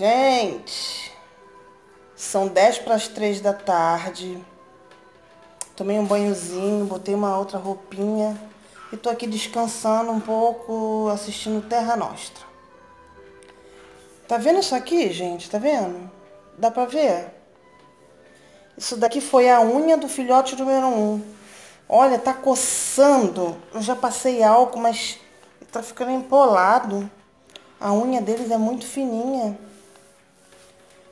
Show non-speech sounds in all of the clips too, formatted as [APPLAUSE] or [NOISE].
Gente, são 10 para as 3 da tarde. Tomei um banhozinho, botei uma outra roupinha e tô aqui descansando um pouco, assistindo Terra Nostra. Tá vendo isso aqui, gente? Tá vendo? Dá pra ver? Isso daqui foi a unha do filhote número 1. Um. Olha, tá coçando. Eu já passei álcool, mas tá ficando empolado. A unha deles é muito fininha.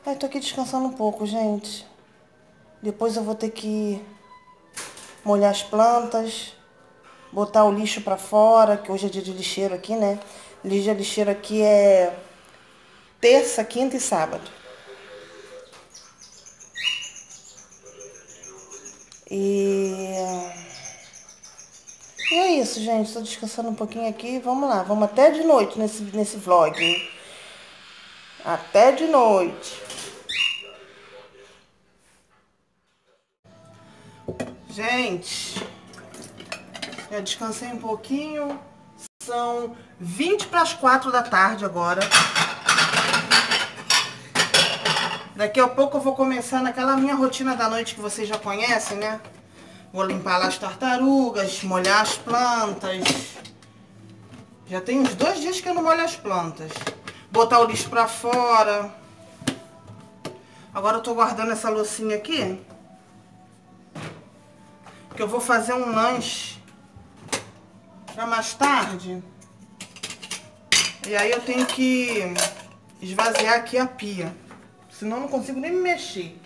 Ai, tô aqui descansando um pouco, gente. Depois eu vou ter que molhar as plantas, botar o lixo pra fora, que hoje é dia de lixeiro aqui, né? Dia de lixeiro aqui é terça, quinta e sábado. E... e é isso, gente. Estou descansando um pouquinho aqui. Vamos lá. Vamos até de noite nesse, nesse vlog. Até de noite. Gente, já descansei um pouquinho. São 20 para as 4 da tarde agora. Daqui a pouco eu vou começar naquela minha rotina da noite que vocês já conhecem, né? Vou limpar as tartarugas, molhar as plantas. Já tem uns dois dias que eu não molho as plantas. Botar o lixo pra fora. Agora eu tô guardando essa loucinha aqui que eu vou fazer um lanche para mais tarde. E aí eu tenho que esvaziar aqui a pia. Senão não consigo nem me mexer.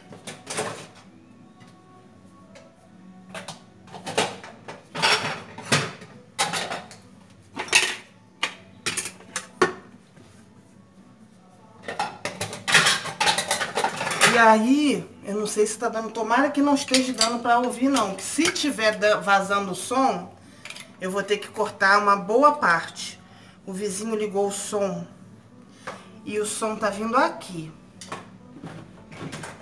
E aí, eu não sei se tá dando, tomara que não esteja dando para ouvir não. Que se tiver vazando o som, eu vou ter que cortar uma boa parte. O vizinho ligou o som e o som tá vindo aqui.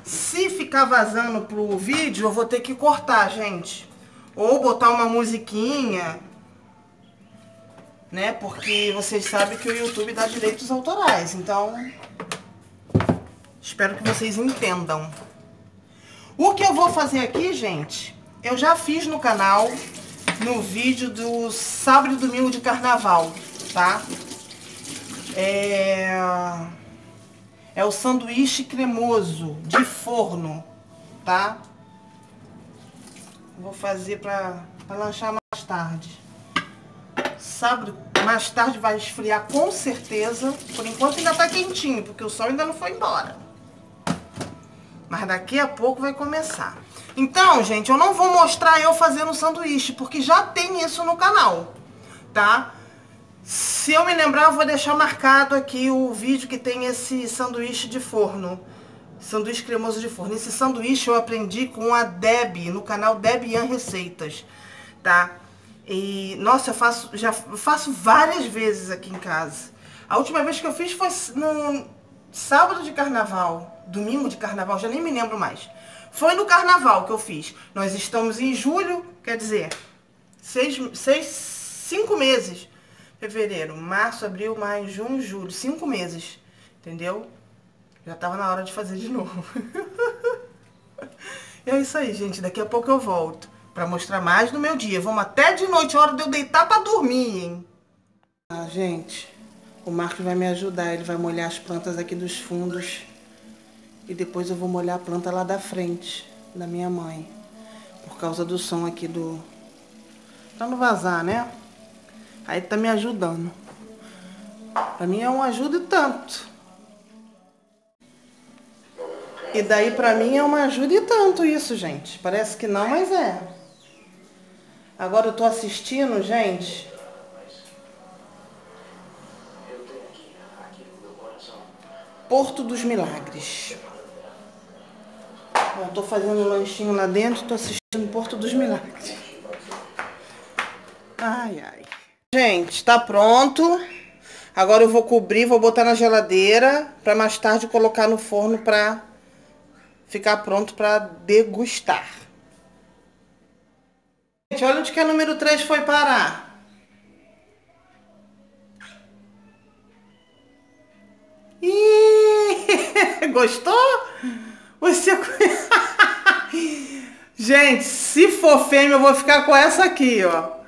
Se ficar vazando pro vídeo, eu vou ter que cortar, gente. Ou botar uma musiquinha, né? Porque vocês sabem que o YouTube dá direitos autorais, então Espero que vocês entendam. O que eu vou fazer aqui, gente, eu já fiz no canal, no vídeo do sábado e domingo de carnaval, tá? É, é o sanduíche cremoso de forno, tá? Vou fazer pra, pra lanchar mais tarde. Sábado, mais tarde vai esfriar com certeza. Por enquanto ainda tá quentinho, porque o sol ainda não foi embora. Mas daqui a pouco vai começar. Então, gente, eu não vou mostrar eu fazendo sanduíche, porque já tem isso no canal, tá? Se eu me lembrar, eu vou deixar marcado aqui o vídeo que tem esse sanduíche de forno. Sanduíche cremoso de forno. Esse sanduíche eu aprendi com a Deb, no canal Debian Receitas, tá? E, nossa, eu faço, já faço várias vezes aqui em casa. A última vez que eu fiz foi no sábado de carnaval domingo de carnaval, já nem me lembro mais. Foi no carnaval que eu fiz. Nós estamos em julho, quer dizer, seis, seis, cinco meses. Fevereiro, março, abril, maio, junho, julho. Cinco meses. Entendeu? Já tava na hora de fazer de novo. [LAUGHS] é isso aí, gente. Daqui a pouco eu volto para mostrar mais do meu dia. Vamos até de noite, hora de eu deitar para dormir, hein? Ah, gente, o Marcos vai me ajudar. Ele vai molhar as plantas aqui dos fundos e depois eu vou molhar a planta lá da frente, da minha mãe. Por causa do som aqui do... Pra não vazar, né? Aí tá me ajudando. Pra mim é um ajuda e tanto. E daí pra mim é uma ajuda e tanto isso, gente. Parece que não, mas é. Agora eu tô assistindo, gente. Porto dos Milagres. Bom, tô fazendo um lanchinho lá dentro, tô assistindo Porto dos Milagres. Ai, ai. Gente, tá pronto. Agora eu vou cobrir, vou botar na geladeira para mais tarde colocar no forno para ficar pronto para degustar. Gente, olha onde que a número 3 foi parar. Ih! [LAUGHS] Gostou? Você... [LAUGHS] Gente, se for fêmea, eu vou ficar com essa aqui, ó.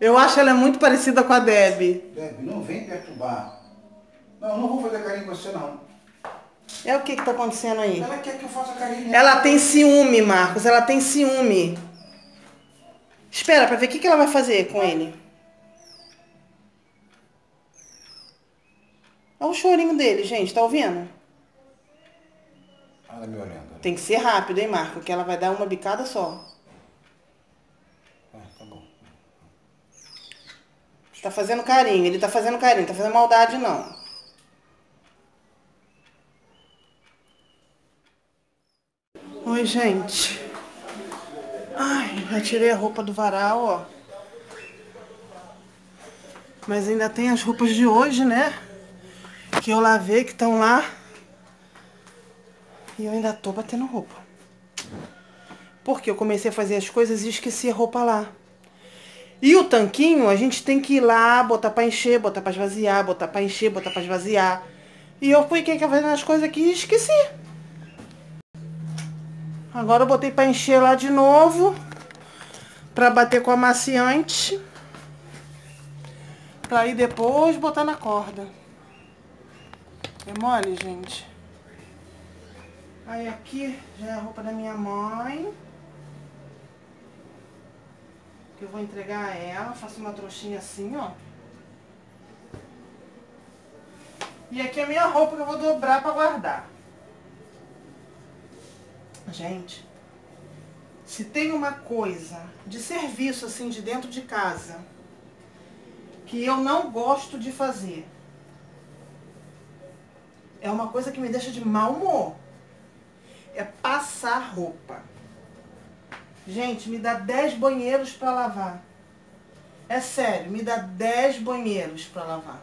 Eu acho ela muito parecida com a Deb. Deb, não vem perturbar. Não, não vou fazer carinho com você, não. É o que que tá acontecendo aí? Ela quer que eu faça carinho. Ela tem ciúme, Marcos. Ela tem ciúme. Espera pra ver o que, que ela vai fazer com ele. Olha o chorinho dele, gente. Tá ouvindo? Ela me olhando. Tem que ser rápido, hein, Marco? Que ela vai dar uma bicada só. Ah, tá bom. Tá fazendo carinho. Ele tá fazendo carinho. Tá fazendo maldade, não. Oi, gente. Ai, já tirei a roupa do varal, ó. Mas ainda tem as roupas de hoje, né? Que eu lavei, que estão lá. E eu ainda tô batendo roupa. Porque eu comecei a fazer as coisas e esqueci a roupa lá. E o tanquinho, a gente tem que ir lá, botar pra encher, botar pra esvaziar, botar pra encher, botar pra esvaziar. E eu fui quem quer fazer as coisas aqui e esqueci. Agora eu botei pra encher lá de novo. Pra bater com amaciante. Pra ir depois botar na corda. É mole, gente. Aí aqui já é a roupa da minha mãe. Que eu vou entregar a ela. Faço uma trouxinha assim, ó. E aqui é a minha roupa que eu vou dobrar pra guardar. Gente, se tem uma coisa de serviço assim de dentro de casa que eu não gosto de fazer, é uma coisa que me deixa de mau humor. É passar roupa. Gente, me dá 10 banheiros para lavar. É sério, me dá 10 banheiros para lavar.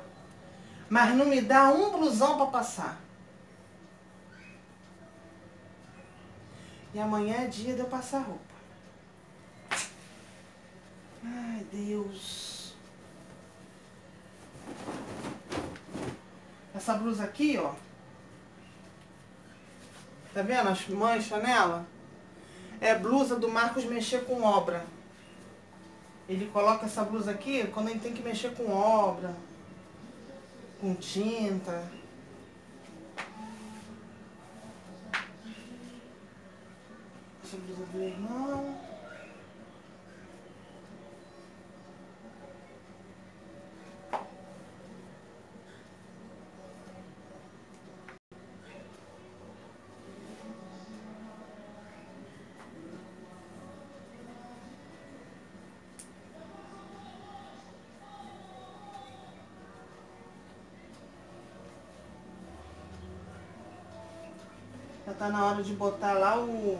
Mas não me dá um blusão para passar. E amanhã é dia de eu passar roupa. Ai, Deus. Essa blusa aqui, ó. Tá vendo as manchas nela? É blusa do Marcos mexer com obra. Ele coloca essa blusa aqui quando ele tem que mexer com obra, com tinta. Essa blusa do irmão. Tá na hora de botar lá o...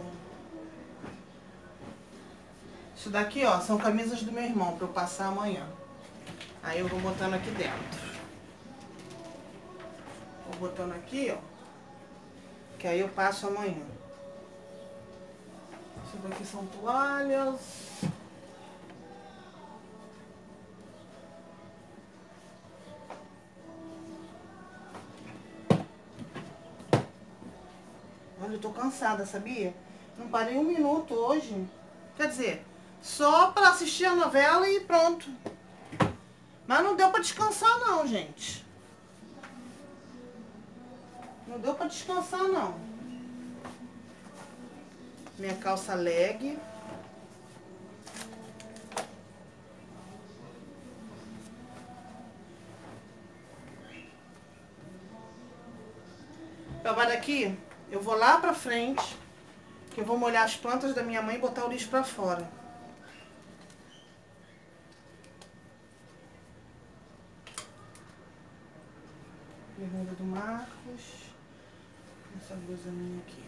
Isso daqui, ó, são camisas do meu irmão pra eu passar amanhã. Aí eu vou botando aqui dentro. Vou botando aqui, ó. Que aí eu passo amanhã. Isso daqui são toalhas. Eu tô cansada, sabia? Não parei um minuto hoje. Quer dizer, só pra assistir a novela e pronto. Mas não deu pra descansar não, gente. Não deu pra descansar não. Minha calça leg. Agora aqui, eu vou lá pra frente, que eu vou molhar as plantas da minha mãe e botar o lixo pra fora. Bermuda do Marcos. Essa blusa minha aqui.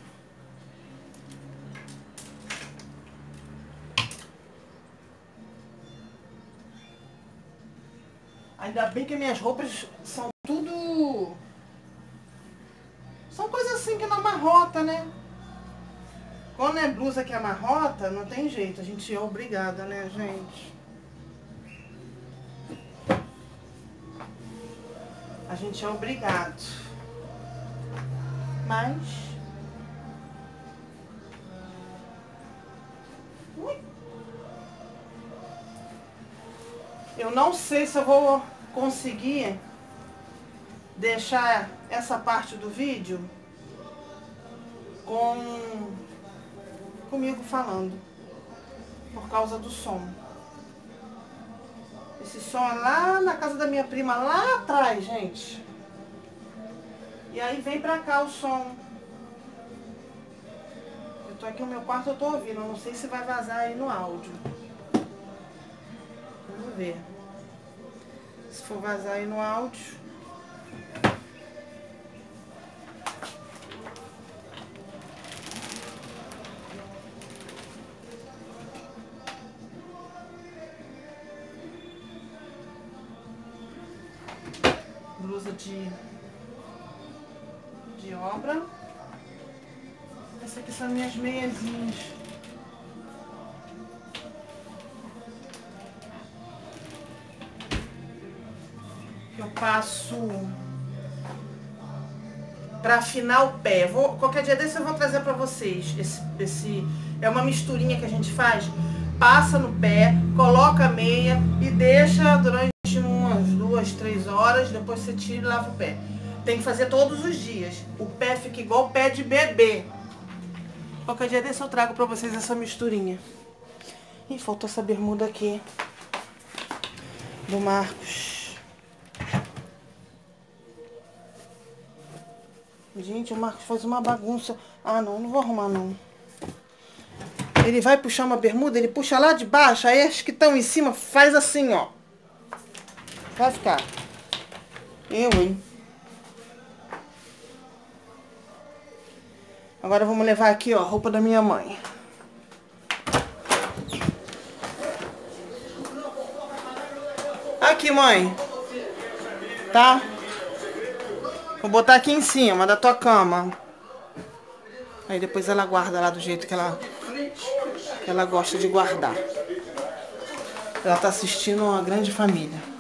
Ainda bem que minhas roupas são tudo... São coisas assim que não né? Quando é blusa que amarrota, não tem jeito. A gente é obrigada, né, gente? A gente é obrigado. Mas... Eu não sei se eu vou conseguir deixar essa parte do vídeo com comigo falando por causa do som. Esse som é lá na casa da minha prima, lá atrás, gente. E aí vem pra cá o som. Eu tô aqui no meu quarto, eu tô ouvindo. Eu não sei se vai vazar aí no áudio. Vamos ver. Se for vazar aí no áudio. De, de obra. Essas aqui são minhas meiazinhas. Eu passo para afinar o pé. Vou, qualquer dia desse eu vou trazer para vocês. Esse, esse é uma misturinha que a gente faz. Passa no pé, coloca a meia e deixa durante duas, três horas, depois você tira e lava o pé. Tem que fazer todos os dias. O pé fica igual o pé de bebê. Qualquer dia desse eu trago pra vocês essa misturinha. Ih, faltou essa bermuda aqui. Do Marcos. Gente, o Marcos faz uma bagunça. Ah, não, não vou arrumar, não. Ele vai puxar uma bermuda, ele puxa lá de baixo, aí as que estão em cima faz assim, ó. Vai ficar. Eu, hein? Agora vamos levar aqui, ó, a roupa da minha mãe. Aqui, mãe. Tá? Vou botar aqui em cima da tua cama. Aí depois ela guarda lá do jeito que ela, que ela gosta de guardar. Ela tá assistindo uma grande família.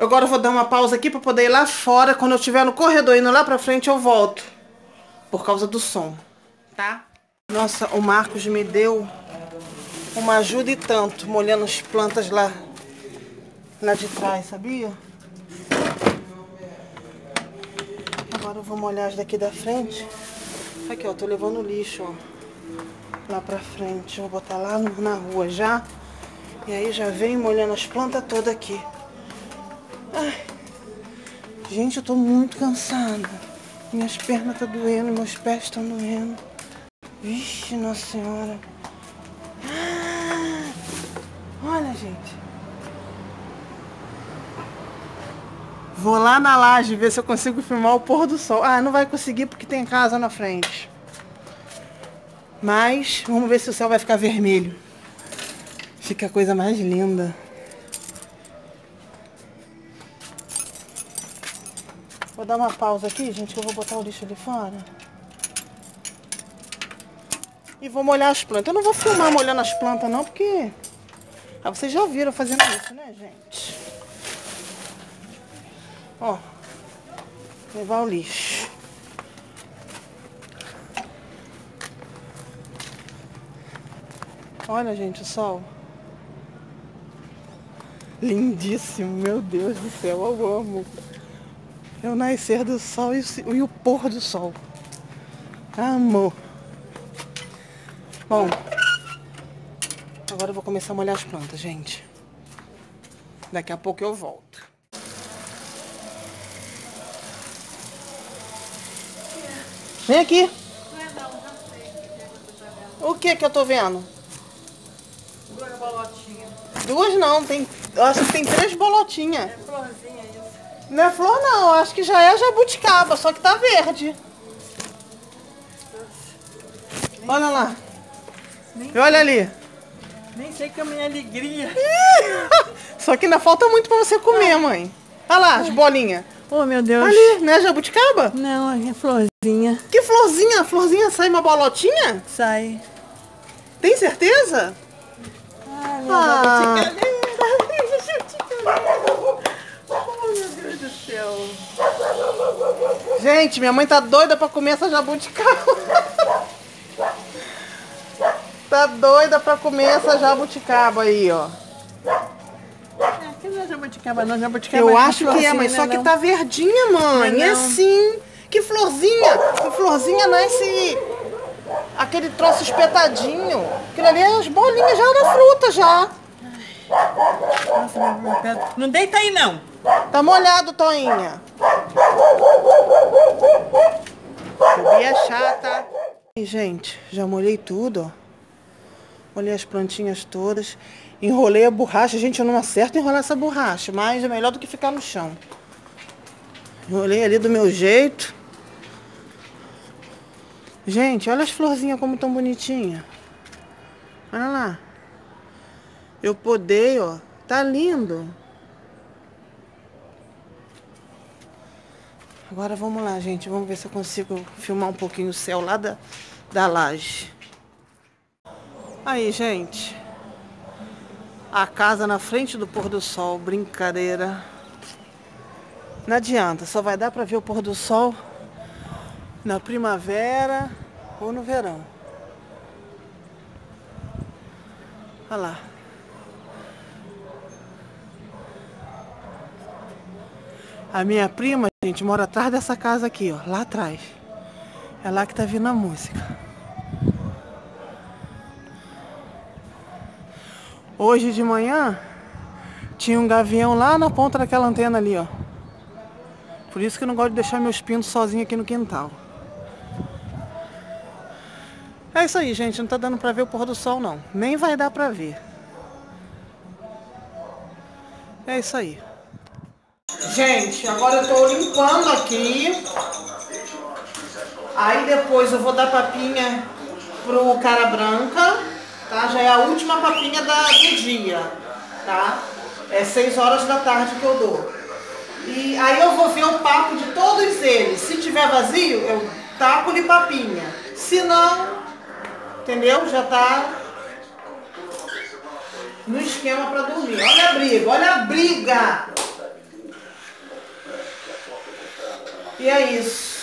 Agora eu vou dar uma pausa aqui para poder ir lá fora. Quando eu estiver no corredor indo lá pra frente, eu volto. Por causa do som, tá? Nossa, o Marcos me deu uma ajuda e tanto, molhando as plantas lá, lá de trás, sabia? Agora eu vou molhar as daqui da frente. Aqui, ó, tô levando lixo, ó. Lá pra frente. Vou botar lá na rua já. E aí já vem molhando as plantas todas aqui. Gente, eu tô muito cansada. Minhas pernas estão tá doendo, meus pés estão doendo. Vixe, nossa senhora. Ah, olha, gente. Vou lá na laje ver se eu consigo filmar o pôr do sol. Ah, não vai conseguir porque tem casa na frente. Mas vamos ver se o céu vai ficar vermelho. Fica a coisa mais linda. Vou dar uma pausa aqui, gente, que eu vou botar o lixo ali fora. E vou molhar as plantas. Eu não vou filmar molhando as plantas não, porque... Ah, vocês já viram fazendo isso, né, gente? Ó. Levar o lixo. Olha, gente, o sol. Lindíssimo, meu Deus do céu, eu amo. É o nascer do sol e o, e o pôr do sol. Amor. Bom, agora eu vou começar a molhar as plantas, gente. Daqui a pouco eu volto. Vem aqui. O que que eu tô vendo? Duas bolotinhas. Duas não, tem. Eu acho que tem três bolotinhas. É florzinha isso. Não é flor não, acho que já é jabuticaba, só que tá verde. Olha lá. Olha ali. Nem sei que é a minha alegria. [LAUGHS] Só que ainda falta muito pra você comer, mãe. Olha lá, as bolinhas. Oh, meu Deus. Ali, né, jabuticaba? Não, é florzinha. Que florzinha? A florzinha sai uma bolotinha? Sai. Tem certeza? Ai, minha ah. jabuticaba. [LAUGHS] Gente, minha mãe tá doida pra comer essa jabuticaba. tá doida pra comer essa jabuticaba aí, ó. Aqui não é jabuticaba, não. Jabuticaba Eu é acho que é, mas só né, que não? tá verdinha, mãe. Não é É não. sim. Que florzinha. Que florzinha nasce aquele troço espetadinho. Aquilo ali é as bolinhas já da fruta já. Nossa, meu pé- Não deita aí, não. Tá molhado, Toinha. É chata. E, gente, já molhei tudo, ó. Molhei as plantinhas todas. Enrolei a borracha. Gente, eu não acerto enrolar essa borracha, mas é melhor do que ficar no chão. Enrolei ali do meu jeito. Gente, olha as florzinhas como tão bonitinhas. Olha lá. Eu podei, ó. Tá lindo. Agora vamos lá, gente. Vamos ver se eu consigo filmar um pouquinho o céu lá da, da laje. Aí, gente. A casa na frente do pôr do sol. Brincadeira. Não adianta. Só vai dar pra ver o pôr do sol na primavera ou no verão. Olha lá. A minha prima, gente, mora atrás dessa casa aqui, ó, lá atrás. É lá que tá vindo a música. Hoje de manhã tinha um gavião lá na ponta daquela antena ali, ó. Por isso que eu não gosto de deixar meus pintos sozinhos aqui no quintal. É isso aí, gente. Não tá dando pra ver o pôr do sol, não. Nem vai dar pra ver. É isso aí. Gente, agora eu tô limpando aqui. Aí depois eu vou dar papinha pro cara branca, tá? Já é a última papinha da, do dia, tá? É 6 horas da tarde que eu dou. E aí eu vou ver o papo de todos eles. Se tiver vazio, eu tapo-lhe papinha. Se não, entendeu? Já tá no esquema pra dormir. Olha a briga, olha a briga! E é isso.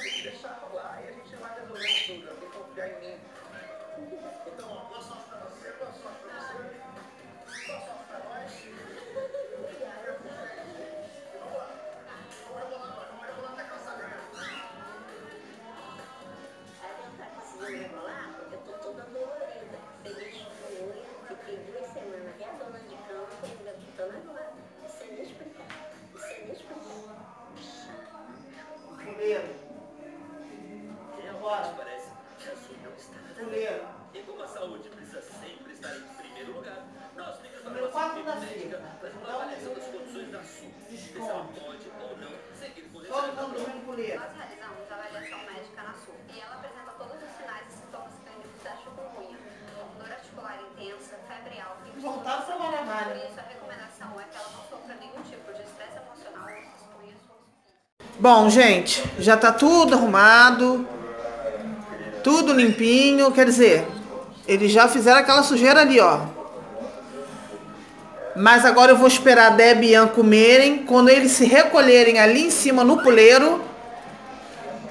Deixar rolar e a gente vai resolvendo tudo. Que confiar em mim. Então, ó, ela pode ou não seguir com. Nós realizamos a avaliação médica na e ela apresenta todos os sinais e sintomas clínicos da chikungunya. Dor articular intensa, febre alta e Voltaram a trabalhar Por isso, a recomendação é que ela não sofra nenhum tipo de estresse emocional ou Bom, gente, já tá tudo arrumado, tudo limpinho, quer dizer, eles já fizeram aquela sujeira ali, ó. Mas agora eu vou esperar a Deb e Ian comerem. Quando eles se recolherem ali em cima no puleiro,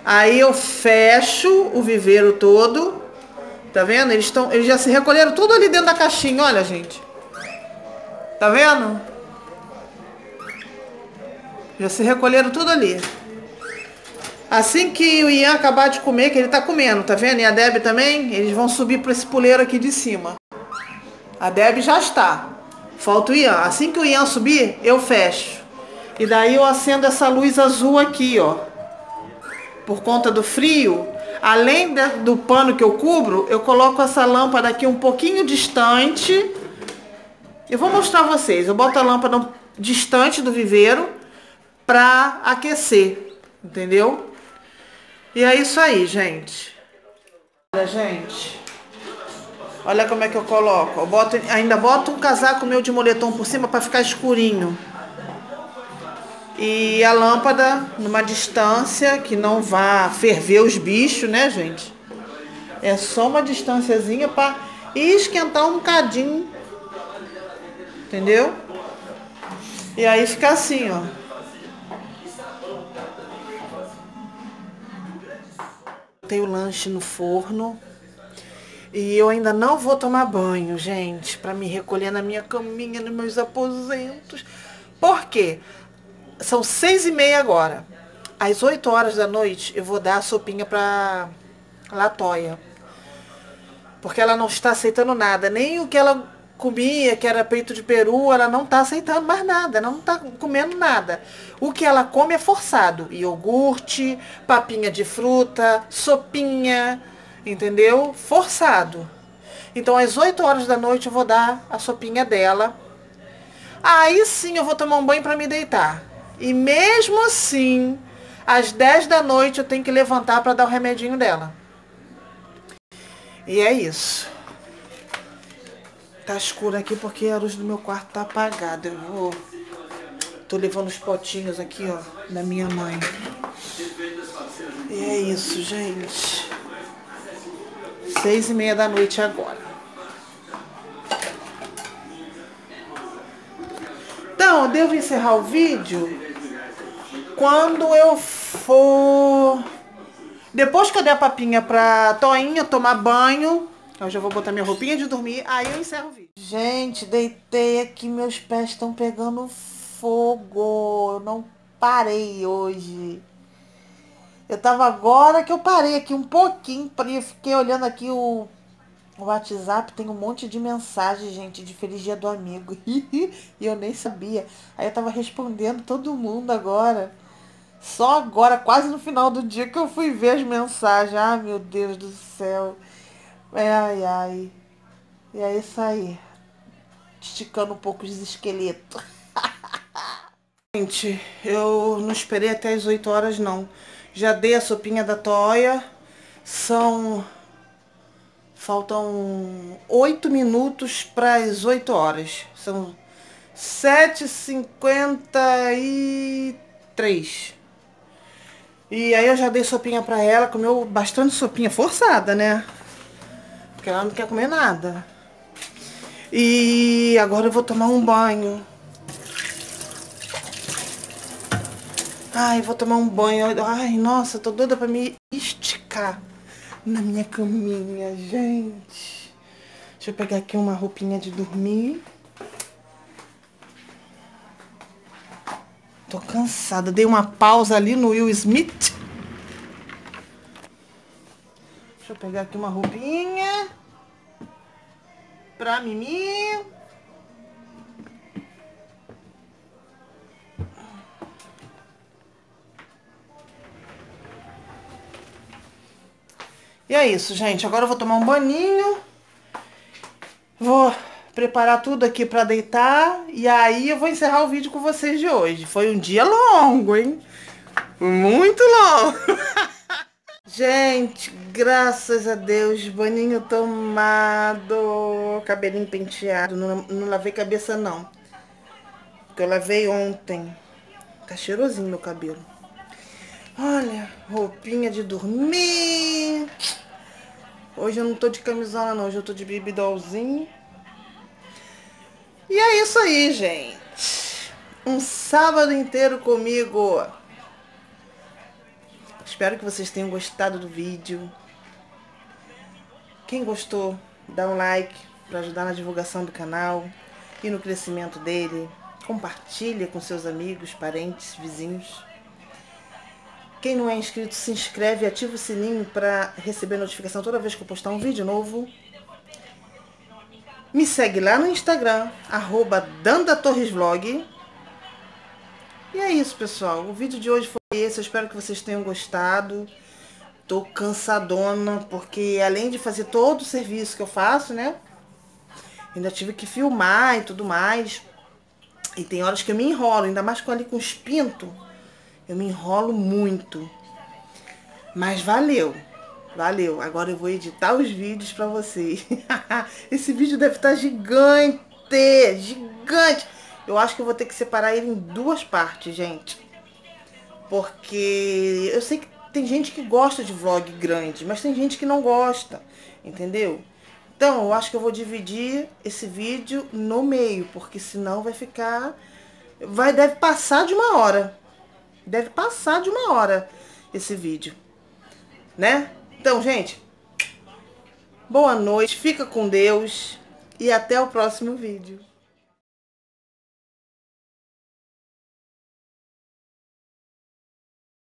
aí eu fecho o viveiro todo. Tá vendo? Eles, tão, eles já se recolheram tudo ali dentro da caixinha, olha, gente. Tá vendo? Já se recolheram tudo ali. Assim que o Ian acabar de comer, que ele tá comendo, tá vendo? E a Deb também, eles vão subir para esse puleiro aqui de cima. A Deb já está. Falta o Ian. Assim que o Ian subir, eu fecho. E daí eu acendo essa luz azul aqui, ó. Por conta do frio, além da- do pano que eu cubro, eu coloco essa lâmpada aqui um pouquinho distante. Eu vou mostrar vocês. Eu boto a lâmpada distante do viveiro para aquecer, entendeu? E é isso aí, gente. Olha, gente. Olha como é que eu coloco. Eu boto, ainda boto um casaco meu de moletom por cima para ficar escurinho. E a lâmpada numa distância que não vá ferver os bichos, né, gente? É só uma distânciazinha para esquentar um bocadinho. Entendeu? E aí fica assim, ó. Tem o lanche no forno. E eu ainda não vou tomar banho, gente, para me recolher na minha caminha, nos meus aposentos. Por quê? São seis e meia agora. Às oito horas da noite eu vou dar a sopinha pra Latoya. Porque ela não está aceitando nada. Nem o que ela comia, que era peito de peru, ela não está aceitando mais nada. Não está comendo nada. O que ela come é forçado. Iogurte, papinha de fruta, sopinha, entendeu? Forçado. Então, às 8 horas da noite, eu vou dar a sopinha dela. Aí sim eu vou tomar um banho para me deitar. E mesmo assim, às 10 da noite, eu tenho que levantar para dar o remedinho dela. E é isso. Tá escuro aqui porque a luz do meu quarto tá apagada. Eu vou. Tô levando os potinhos aqui, ó, da minha mãe. E é isso, gente. Seis e meia da noite agora. Então, devo encerrar o vídeo quando eu for. Depois que eu der a papinha pra Toinha tomar banho, eu já vou botar minha roupinha de dormir, aí eu encerro o vídeo. Gente, deitei aqui, meus pés estão pegando fogo. Eu não parei hoje. Eu tava agora que eu parei aqui um pouquinho, fiquei olhando aqui o, o WhatsApp, tem um monte de mensagem, gente, de feliz dia do amigo. [LAUGHS] e eu nem sabia. Aí eu tava respondendo todo mundo agora. Só agora, quase no final do dia, que eu fui ver as mensagens. Ai, meu Deus do céu. Ai, ai. E é isso aí. Esticando um pouco os esqueletos. [LAUGHS] Gente, eu não esperei até as 8 horas, não. Já dei a sopinha da toia. São... Faltam 8 minutos para as 8 horas. São 7h53. E aí eu já dei sopinha pra ela, comeu bastante sopinha forçada, né? Porque ela não quer comer nada. E agora eu vou tomar um banho. Ai, vou tomar um banho. Ai, nossa, tô doida pra me esticar na minha caminha, gente. Deixa eu pegar aqui uma roupinha de dormir. Tô cansada. Dei uma pausa ali no Will Smith. Deixa eu pegar aqui uma roupinha. Pra Mimi. E é isso, gente. Agora eu vou tomar um baninho. Vou preparar tudo aqui pra deitar. E aí eu vou encerrar o vídeo com vocês de hoje. Foi um dia longo, hein? Muito longo. [LAUGHS] gente, graças a Deus, baninho tomado. Cabelinho penteado. Não, não lavei cabeça, não. Porque eu lavei ontem. Tá cheirosinho meu cabelo. Olha, roupinha de dormir. Hoje eu não tô de camisola não, hoje eu tô de bibidolzinho. E é isso aí, gente. Um sábado inteiro comigo. Espero que vocês tenham gostado do vídeo. Quem gostou, dá um like para ajudar na divulgação do canal e no crescimento dele. Compartilha com seus amigos, parentes, vizinhos. Quem não é inscrito, se inscreve ativa o sininho para receber notificação toda vez que eu postar um vídeo novo. Me segue lá no Instagram, arroba dandatorresvlog. E é isso, pessoal. O vídeo de hoje foi esse. Eu espero que vocês tenham gostado. Tô cansadona, porque além de fazer todo o serviço que eu faço, né? Ainda tive que filmar e tudo mais. E tem horas que eu me enrolo, ainda mais com ali com os pintos. Eu me enrolo muito. Mas valeu. Valeu. Agora eu vou editar os vídeos pra vocês. [LAUGHS] Esse vídeo deve estar gigante. Gigante. Eu acho que eu vou ter que separar ele em duas partes, gente. Porque eu sei que tem gente que gosta de vlog grande, mas tem gente que não gosta, entendeu? Então, eu acho que eu vou dividir esse vídeo no meio, porque senão vai ficar... Vai, deve passar de uma hora. Deve passar de uma hora esse vídeo. Né? Então, gente, boa noite, fica com Deus e até o próximo vídeo.